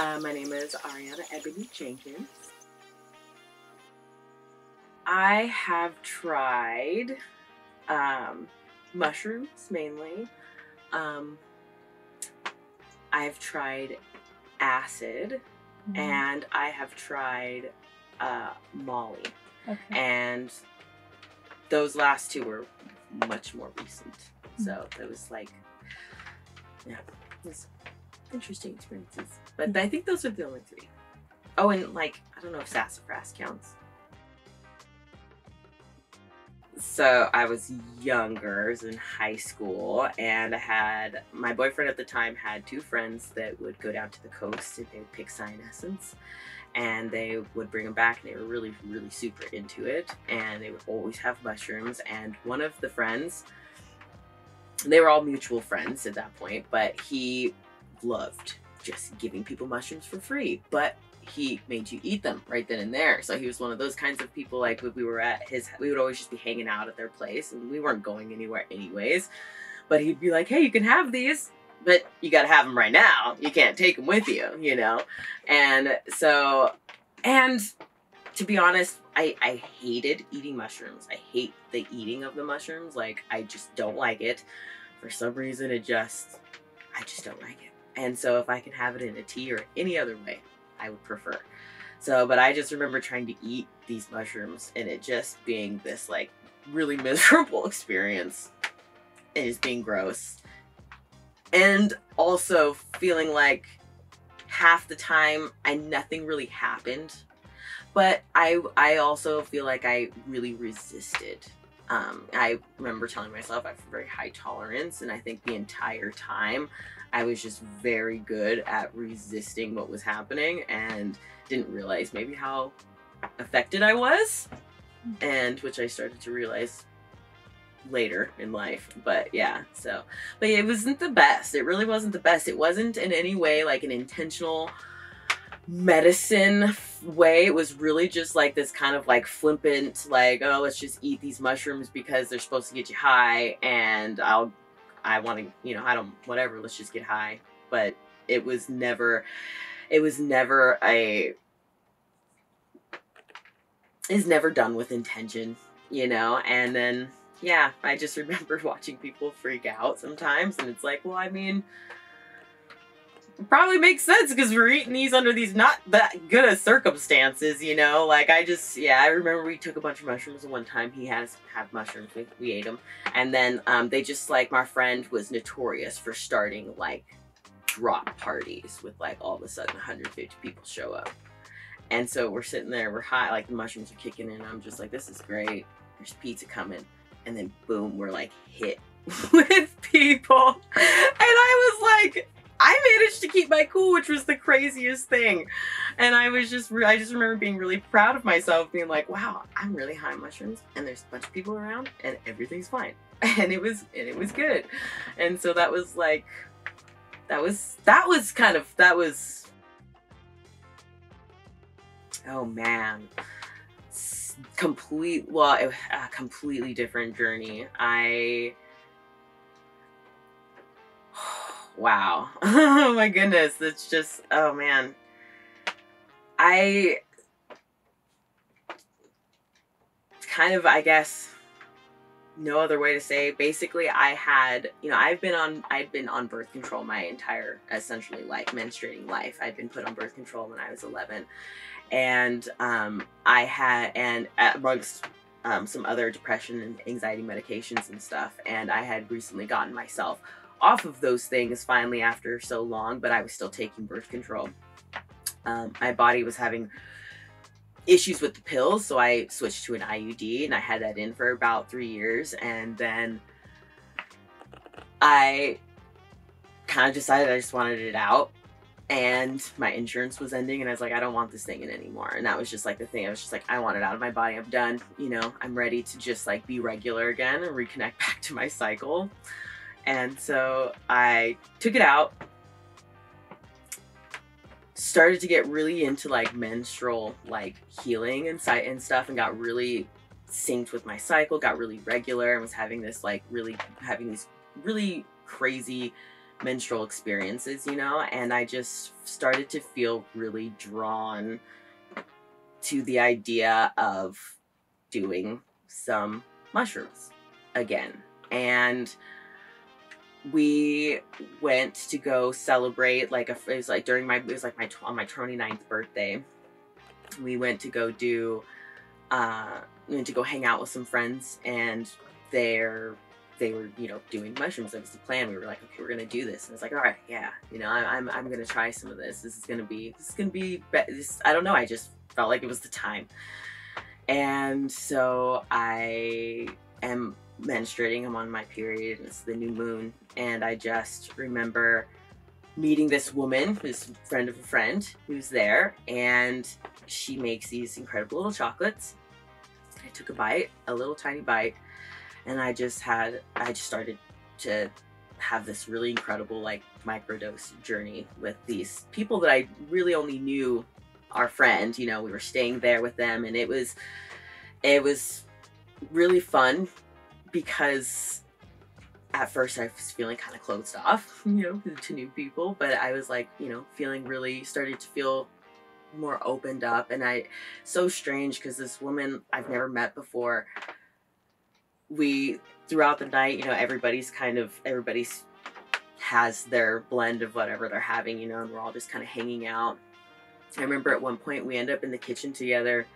Uh, my name is Arianna Ebony Jenkins. I have tried um, mushrooms mainly. Um, I've tried acid Mhm. and I have tried uh, Molly. okay. And those last two were much more recent. So it was like, yeah, interesting experiences. But I think those are the only three. Oh, and like, I don't know if sassafras counts. So I was younger, I was in high school, and I had my boyfriend at the time had two friends that would go down to the coast and they would pick cyanescens and they would bring them back and they were really really super into it and they would always have mushrooms and one of the friends they were all mutual friends at that point but he loved just giving people mushrooms for free but he made you eat them right then and there so he was one of those kinds of people like we were at his we would always just be hanging out at their place and we weren't going anywhere anyways but he'd be like hey you can have these but you got to have them right now you can't take them with you you know and so, and to be honest, I, I hated eating mushrooms. I hate the eating of the mushrooms. Like, I just don't like it. For some reason, it just, I just don't like it. And so, if I can have it in a tea or any other way, I would prefer. So, but I just remember trying to eat these mushrooms and it just being this like really miserable experience and just being gross. And also feeling like half the time I nothing really happened. But I I also feel like I really resisted. Um, I remember telling myself I have very high tolerance, and I think the entire time I was just very good at resisting what was happening and didn't realize maybe how affected I was, and which I started to realize later in life. But yeah, so but it wasn't the best. It really wasn't the best. It wasn't in any way like an intentional medicine way. It was really just like this kind of like flippant, like, oh, let's just eat these mushrooms because they're supposed to get you high and I'll, I want to, you know, I don't, whatever, let's just get high. But it was never, it was never a, is never done with intention, you know? And then, yeah, I just remember watching people freak out sometimes, and it's like, well, I mean, probably makes sense because we're eating these under these not that good of circumstances, you know? Like, I just, yeah, I remember we took a bunch of mushrooms one time. He has have mushrooms, we, we ate them. And then um, they just, like, my friend was notorious for starting, like, drop parties with, like, all of a sudden 150 people show up. And so we're sitting there, we're high, like, the mushrooms are kicking in. I'm just like, this is great. There's pizza coming and then boom, we're like hit with people. And I was like, cool, which was the craziest thing. And I was just, I just remember being really proud of myself, being like, wow, I'm really high on mushrooms, and there's a bunch of people around, and everything's fine. And it was, and it was good. And so that was like, that was, that was kind of, that was, oh man complete well a completely different journey i wow. Oh my goodness. It's just oh man. I kind of i guess no other way to say basically i had you know i've been on i'd been on birth control my entire essentially like menstruating life. I'd been put on birth control when i was 11 and um, I had and amongst um, some other depression and anxiety medications and stuff. And I had recently gotten myself off of those things finally after so long, but I was still taking birth control. Um, my body was having issues with the pills, so I switched to an IUD, and I had that in for about three years, and then I kind of decided I just wanted it out and my insurance was ending and i was like i don't want this thing in anymore and that was just like the thing. I was just like i want it out of my body. I'm done you know? I'm ready to just like be regular again and reconnect back to my cycle and so i took it out started to get really into like menstrual like healing and sight and stuff and got really synced with my cycle got really regular and was having this like really having these really crazy menstrual experiences, you know, and I just started to feel really drawn to the idea of doing some mushrooms again. And we went to go celebrate like a it was like during my it was like my on my 29th birthday. We went to go do uh we went to go hang out with some friends and they're they were you know doing mushrooms. That was the plan. We were like okay we're gonna do this. And it's like all right yeah you know I, i'm i'm gonna try some of this. This is gonna be this is gonna be this i don't know i just felt like it was the time. And so i am menstruating i'm on my period and it's the new moon and I just remember meeting this woman, this friend of a friend, who's there, and she makes these incredible little chocolates. I took a bite, a little tiny bite, and I just had, I just started to have this really incredible like microdose journey with these people that I really only knew our friend, you know, we were staying there with them and it was, it was really fun because at first I was feeling kind of closed off, you know, to new people, but I was like, you know, feeling really started to feel more opened up and I so strange because this woman I've never met before we throughout the night, you know, everybody's kind of everybody's has their blend of whatever they're having, you know, and we're all just kind of hanging out. I remember at one point we end up in the kitchen together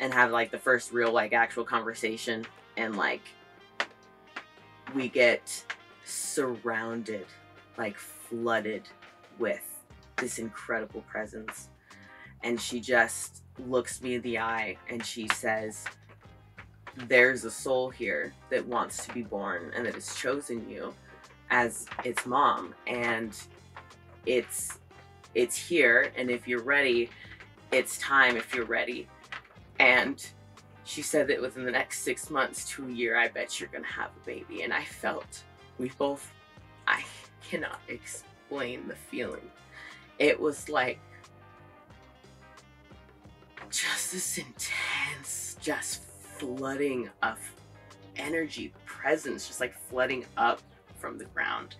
and have like the first real like actual conversation and like we get surrounded, like flooded with this incredible presence. And she just looks me in the eye and she says, There's a soul here that wants to be born and that has chosen you as its mom. And it's it's here and if you're ready, it's time if you're ready. And she said that within the next six months to a year, I bet you're gonna have a baby. And I felt, we both, I cannot explain the feeling. It was like just this intense, just flooding of energy, presence, just like flooding up from the ground.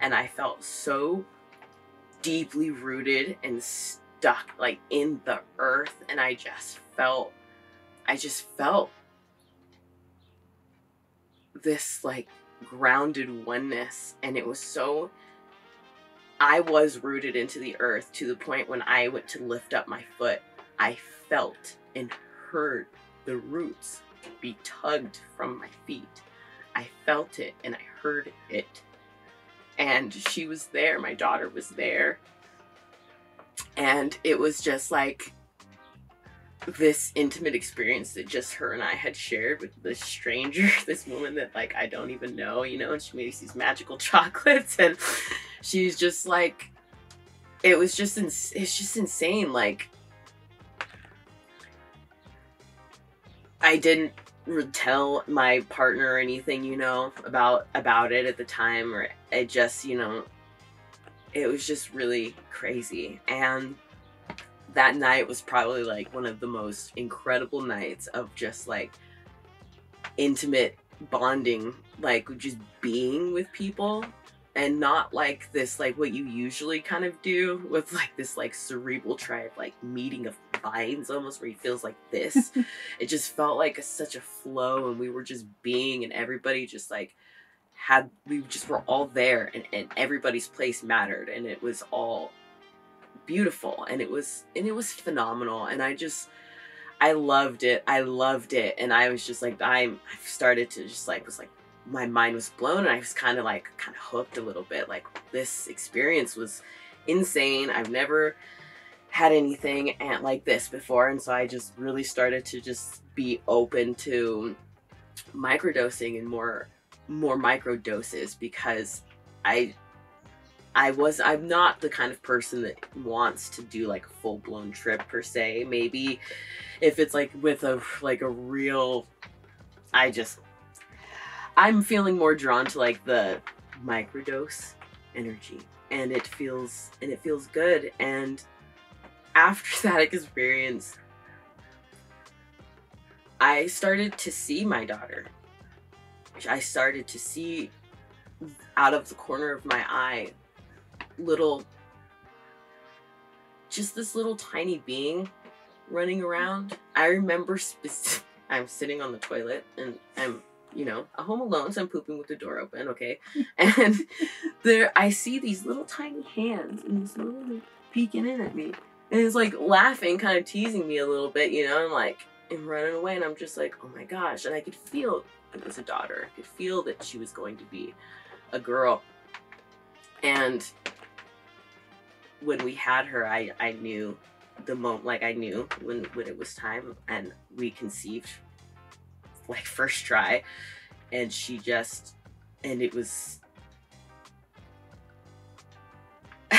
And I felt so deeply rooted and stuck like in the earth. And I just felt I just felt this like grounded oneness and it was so I was rooted into the earth to the point when I went to lift up my foot I felt and heard the roots be tugged from my feet. I felt it and I heard it. And she was there my daughter was there. And it was just like this intimate experience that just her and I had shared with this stranger, this woman that like I don't even know, you know, and she makes these magical chocolates and she's just like it was just it's just insane like I didn't tell my partner or anything, you know, about about it at the time or it just, you know, it was just really crazy and that night was probably like one of the most incredible nights of just like intimate bonding, like just being with people and not like this like what you usually kind of do with like this like cerebral tribe like meeting of minds almost where he feels like this. It just felt like a, such a flow and we were just being and everybody just like had we just were all there and, and everybody's place mattered and it was all beautiful and it was and it was phenomenal and I just I loved it. I loved it and I was just like I I started to just like was like my mind was blown and I was kind of like kind of hooked a little bit like this experience was insane. I've never had anything like this before and so I just really started to just be open to microdosing and more more micro doses because I I was I'm not the kind of person that wants to do like a full blown trip per se. Maybe if it's like with a like a real I just I'm feeling more drawn to like the microdose energy and it feels and it feels good and after that experience I started to see my daughter. I started to see out of the corner of my eye little just this little tiny being running around. I remember spec- I'm sitting on the toilet and I'm you know, a home alone, so I'm pooping with the door open, okay? And there I see these little tiny hands and this little peeking in at me. And it's like laughing, kind of teasing me a little bit, you know, I'm like and running away and I'm just like, oh my gosh. And I could feel it was a daughter. I could feel that she was going to be a girl. And when we had her, I, I knew the moment, like I knew when, when it was time and we conceived like first try. And she just, and it was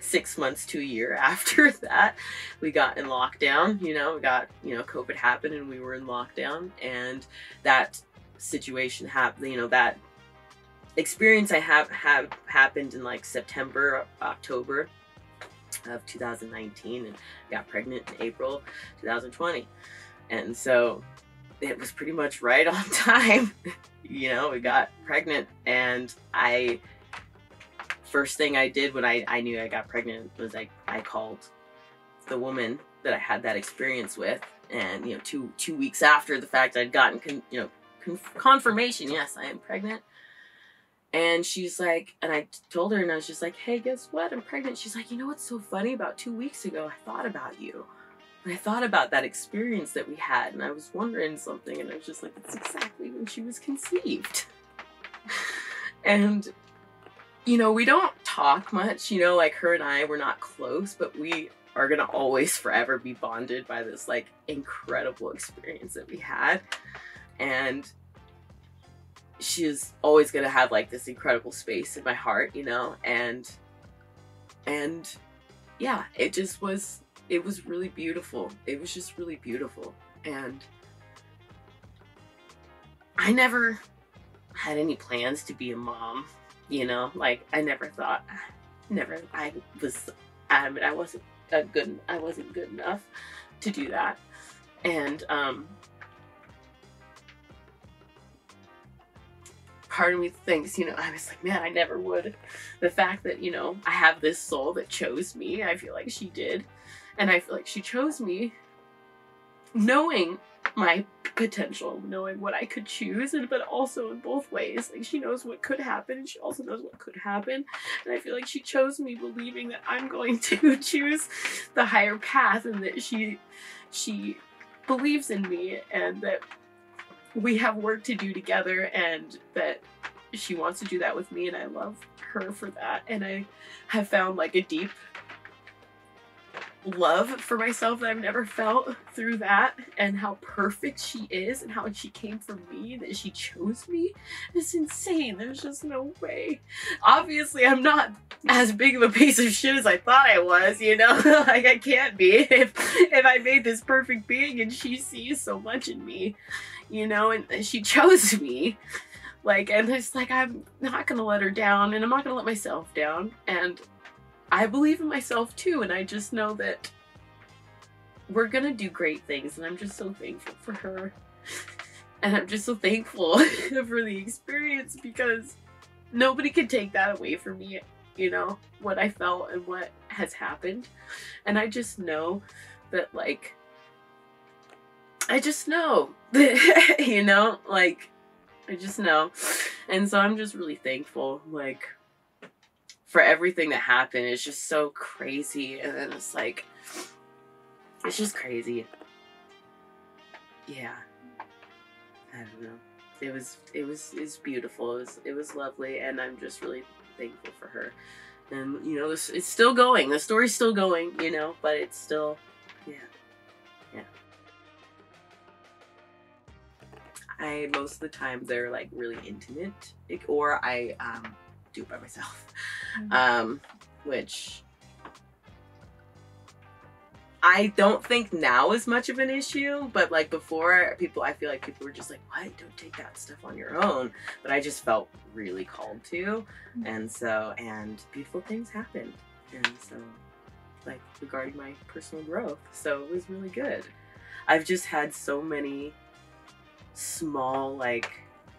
six months to a year after that we got in lockdown you know we got you know covid happened and we were in lockdown. And that situation happened you know that experience i have have happened in like september october of 2019 and got pregnant in april 2020 and so it was pretty much right on time you know we got pregnant and i first thing I did when I, I knew I got pregnant was I, I called the woman that I had that experience with. And, you know, two, two weeks after the fact I'd gotten, con, you know, con- confirmation, yes, I am pregnant. And she's like, and I told her, and I was just like, hey, guess what? I'm pregnant. She's like, you know what's so funny? About two weeks ago, I thought about you. And I thought about that experience that we had, and I was wondering something, and I was just like, it's exactly when she was conceived. and you know, we don't talk much, you know, like her and I, we're not close, but we are gonna always forever be bonded by this like incredible experience that we had. And she's always gonna have like this incredible space in my heart, you know, and and yeah, it just was it was really beautiful. It was just really beautiful. And I never had any plans to be a mom you know, like I never thought, never, I was, I I wasn't a good, I wasn't good enough to do that. And, um, part of me thinks, you know, I was like, man, I never would. The fact that, you know, I have this soul that chose me, I feel like she did. And I feel like she chose me knowing my potential, knowing what I could choose, and but also in both ways. Like she knows what could happen, and she also knows what could happen. And I feel like she chose me, believing that I'm going to choose the higher path, and that she she believes in me, and that we have work to do together, and that she wants to do that with me, and I love her for that. And I have found like a deep love for myself that I've never felt through that and how perfect she is and how she came for me that she chose me. It's insane. There's just no way. Obviously I'm not as big of a piece of shit as I thought I was you know? Like I can't be. If if I made this perfect being and she sees so much in me you know and, she chose me like and it's like I'm not gonna let her down and I'm not gonna let myself down and I believe in myself too, and I just know that we're gonna do great things, and I'm just so thankful for her. And I'm just so thankful for the experience because nobody can take that away from me, you know, what I felt and what has happened. And I just know that, like, I just know you know, like, I just know. And so I'm just really thankful, like, for everything that happened. It's just so crazy. And then it's like, it's just crazy. Yeah. I don't know. It was, it was, it's beautiful. It was, it was lovely. And I'm just really thankful for her. And, you know, this, it's still going. The story's still going, you know, but it's still, I, most of the time, they're like really intimate. Or I, um, do it by myself. Mm-hmm. Um, which I don't think now is much of an issue, but like before, people, I feel like people were just like, what? Don't take that stuff on your own. But I just felt really called to. Mm-hmm. And so, and beautiful things happened. And so, like, regarding my personal growth. So it was really good. I've just had so many small, like,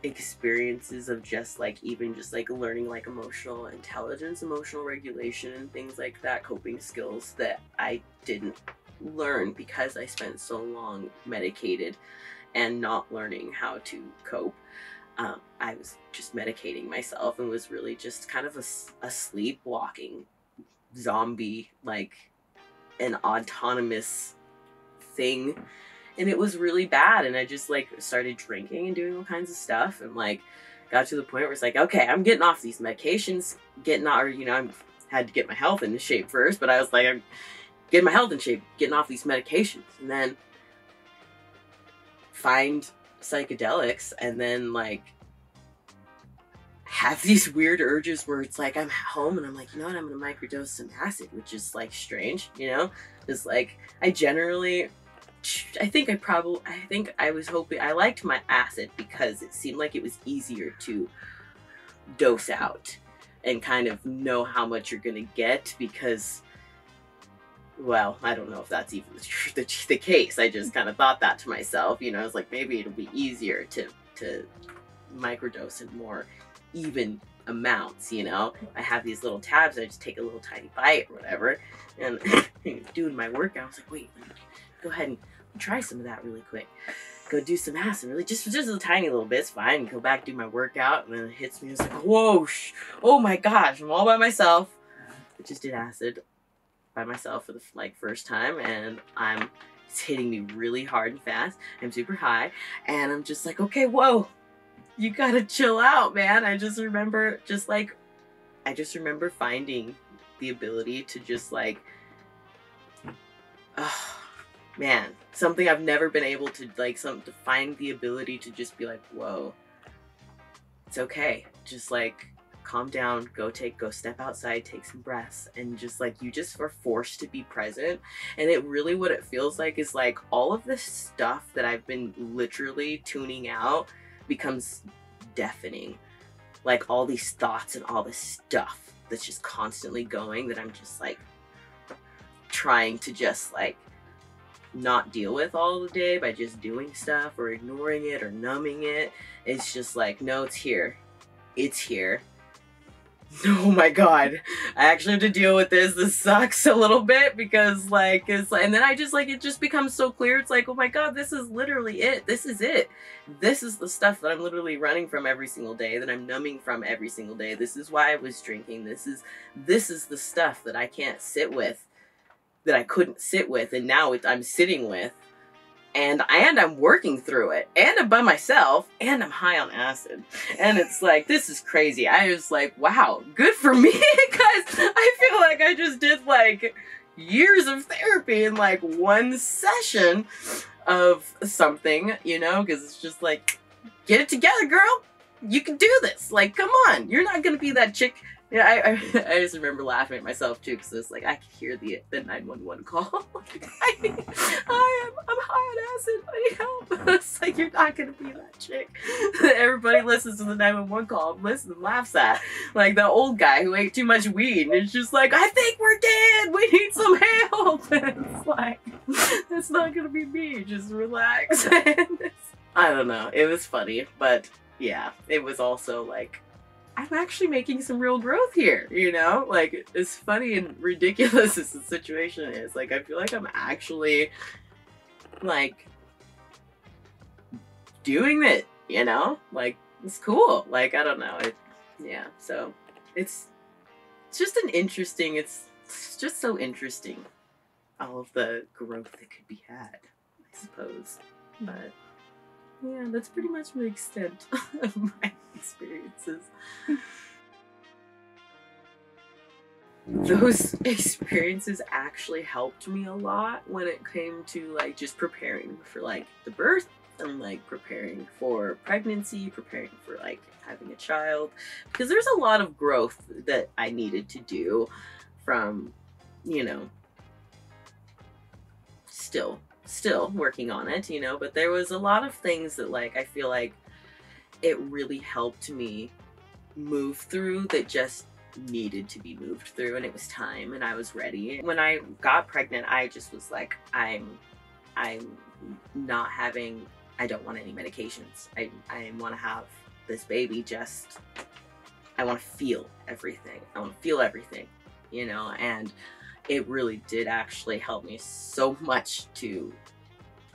experiences of just like even just like learning like emotional intelligence, emotional regulation, and things like that, coping skills that I didn't learn because I spent so long medicated and not learning how to cope. Um, I was just medicating myself and was really just kind of a, a sleepwalking zombie, like an autonomous thing and it was really bad and i just like started drinking and doing all kinds of stuff and like got to the point where it's like okay i'm getting off these medications getting or you know i had to get my health into shape first but i was like i'm getting my health in shape getting off these medications and then find psychedelics and then like have these weird urges where it's like I'm at home and I'm like, you know what, I'm gonna microdose some acid, which is like strange, you know? It's like I generally I think I probably, I think I was hoping, I liked my acid because it seemed like it was easier to dose out and kind of know how much you're going to get because, well, I don't know if that's even the, the, the case. I just kind of thought that to myself, you know, I was like, maybe it'll be easier to, to microdose in more even amounts, you know? I have these little tabs, I just take a little tiny bite or whatever. And doing my workout, I was like, wait, go ahead and try some of that really quick. Go do some acid, really, just just a tiny little bit. It's fine. Go back, do my workout, and then it hits me. It's like, whoa, oh my gosh, I'm all by myself. I just did acid by myself for the like first time, and I'm it's hitting me really hard and fast. I'm super high, and I'm just like, okay, whoa, you gotta chill out, man. I just remember, just like, I just remember finding the ability to just like. Uh, man, something I've never been able to like some to find the ability to just be like, whoa, it's okay. Just like calm down, go take, go step outside, take some breaths, and just like you just are forced to be present. And it really what it feels like is like all of this stuff that I've been literally tuning out becomes deafening. Like all these thoughts and all this stuff that's just constantly going that I'm just like trying to just like not deal with all the day by just doing stuff or ignoring it or numbing it. It's just like, no, it's here. It's here. Oh my god. I actually have to deal with this. This sucks a little bit because like it's like and then I just like it just becomes so clear. It's like, oh my god, this is literally it. This is it. This is the stuff that I'm literally running from every single day, that I'm numbing from every single day. This is why I was drinking. This is this is the stuff that I can't sit with that I couldn't sit with, and now I'm sitting with, and and I'm working through it, and I'm by myself, and I'm high on acid, and it's like this is crazy. I was like, wow, good for me, because I feel like I just did like years of therapy in like one session of something, you know, because it's just like, get it together, girl. You can do this. Like, come on. You're not gonna be that chick yeah, I, I, I just remember laughing at myself too because it's like I could hear the the nine one one call. I, I am I'm high on acid. I need help. it's like you're not gonna be that chick. Everybody listens to the nine one one call, listens and laughs at like the old guy who ate too much weed and it's just like I think we're dead. We need some help. And it's like that's not gonna be me. Just relax. I don't know. It was funny, but yeah, it was also like I'm actually making some real growth here, you know? Like, as funny and ridiculous as the situation is, like, I feel like I'm actually, like, doing it, you know? Like, it's cool. Like, I don't know. It, yeah, so it's, it's just an interesting, it's, it's just so interesting, all of the growth that could be had, I suppose. But, yeah, that's pretty much the extent of my experiences. Those experiences actually helped me a lot when it came to like just preparing for like the birth and like preparing for pregnancy, preparing for like having a child because there's a lot of growth that I needed to do from, you know, still still working on it, you know, but there was a lot of things that like I feel like it really helped me move through that just needed to be moved through and it was time and I was ready. When I got pregnant, I just was like I'm I'm not having I don't want any medications. I I want to have this baby just I want to feel everything. I want to feel everything, you know, and it really did actually help me so much to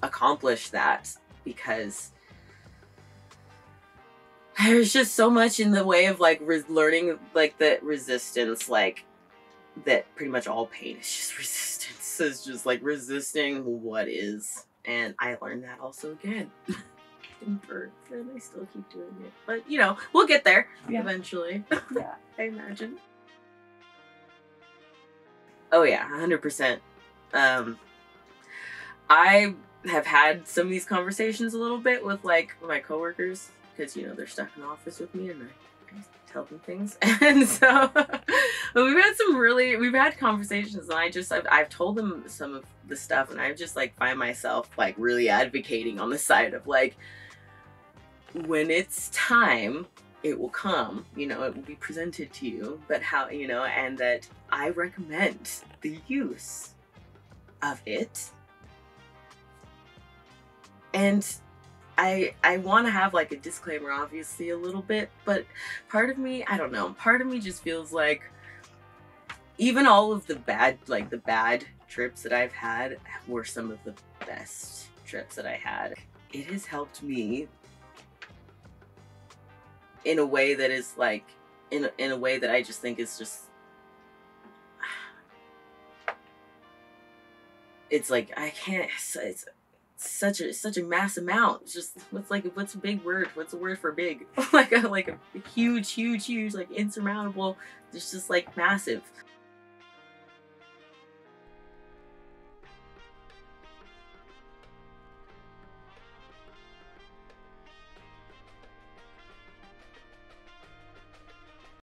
accomplish that because there's just so much in the way of like re- learning like the resistance like that pretty much all pain is just resistance. Is just like resisting what is. And i learned that also again. In and i still keep doing it. But you know we'll get there Yeah. eventually. Yeah. i imagine oh yeah 100% um i have had some of these conversations a little bit with like my coworkers because you know they're stuck in the office with me and I, I tell them things. And so we've had some really we've had conversations and I just I've, I've told them some of the stuff and I just like find myself like really advocating on the side of like when it's time it will come you know it will be presented to you but how you know and that I recommend the use of it and I I want to have like a disclaimer, obviously a little bit, but part of me, I don't know, part of me just feels like even all of the bad, like the bad trips that I've had were some of the best trips that I had. It has helped me in a way that is like in a, in a way that I just think is just it's like I can't it's, it's such a such a mass amount. It's just what's like what's a big word? What's a word for big? like a like a huge, huge, huge, like insurmountable. It's just like massive.